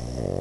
Oh.